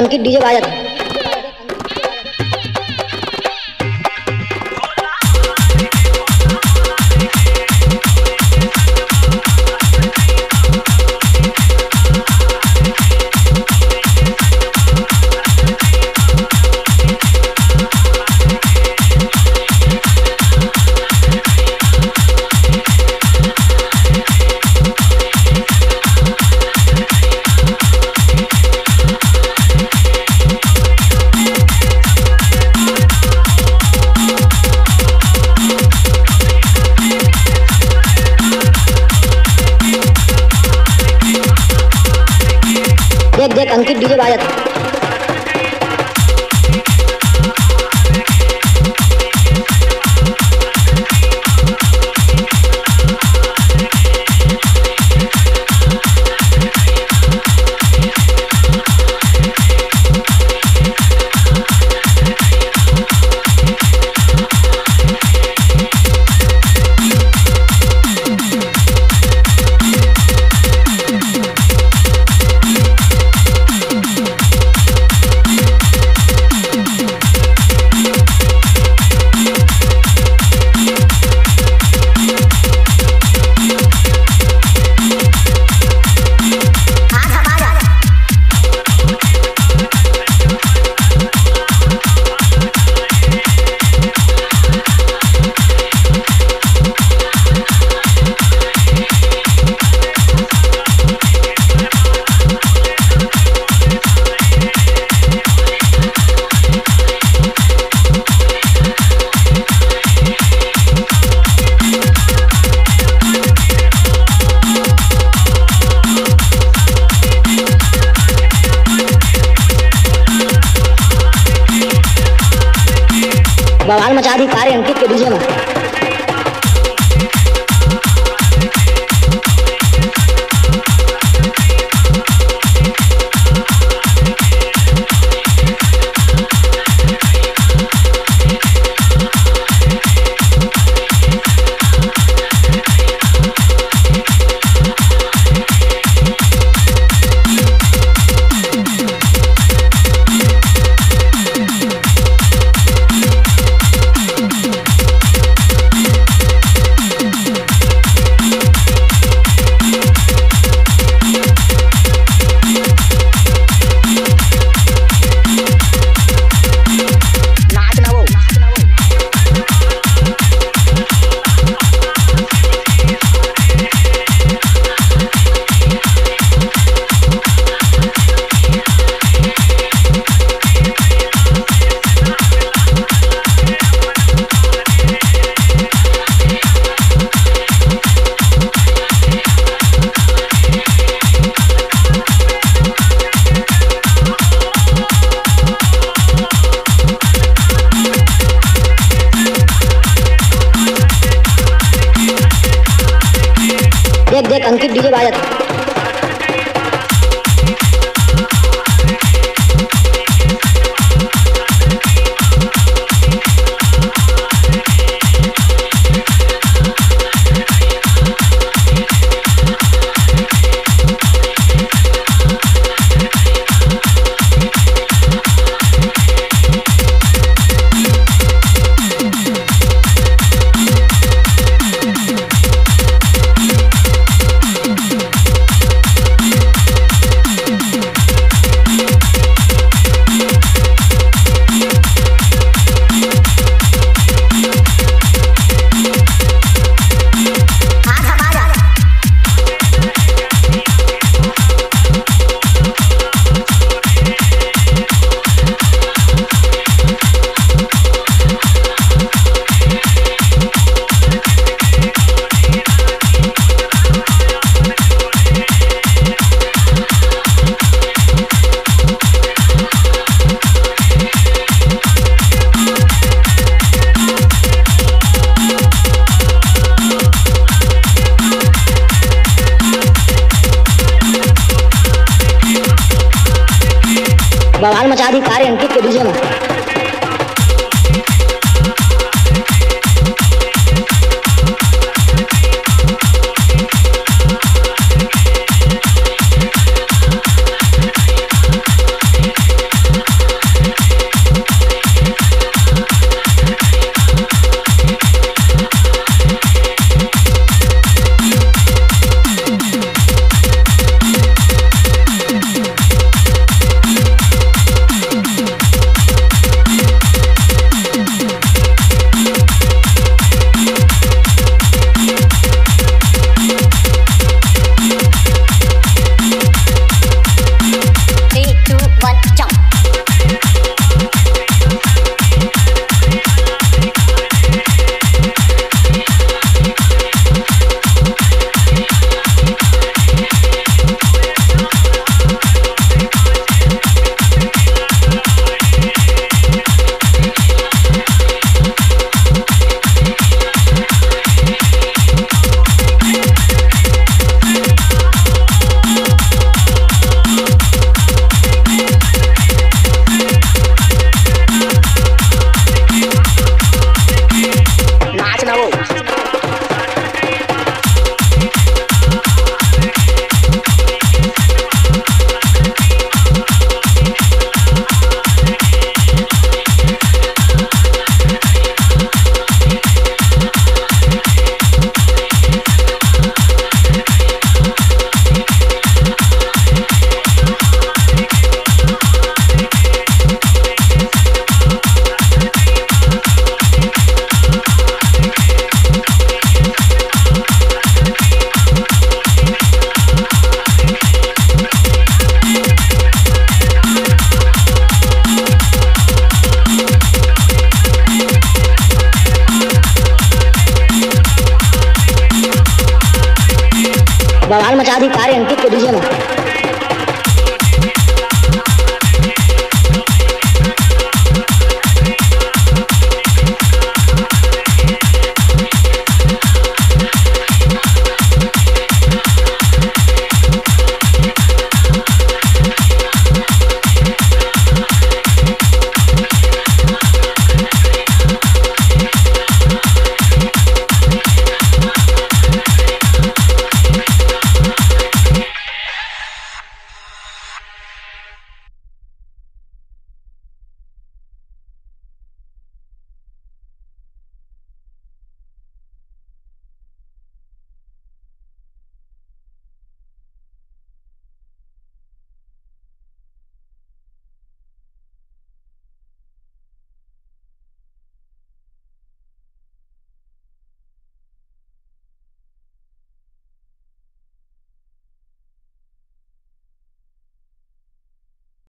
अंकित DJ बाजत देख देख अंकित डीजे बाजत बवाल मचा दी तारे अंकित के डीजे में। देख डीजे बजाता बवाल मचा दी कार्य अंकित के डीजे में। बवाल मचा दी में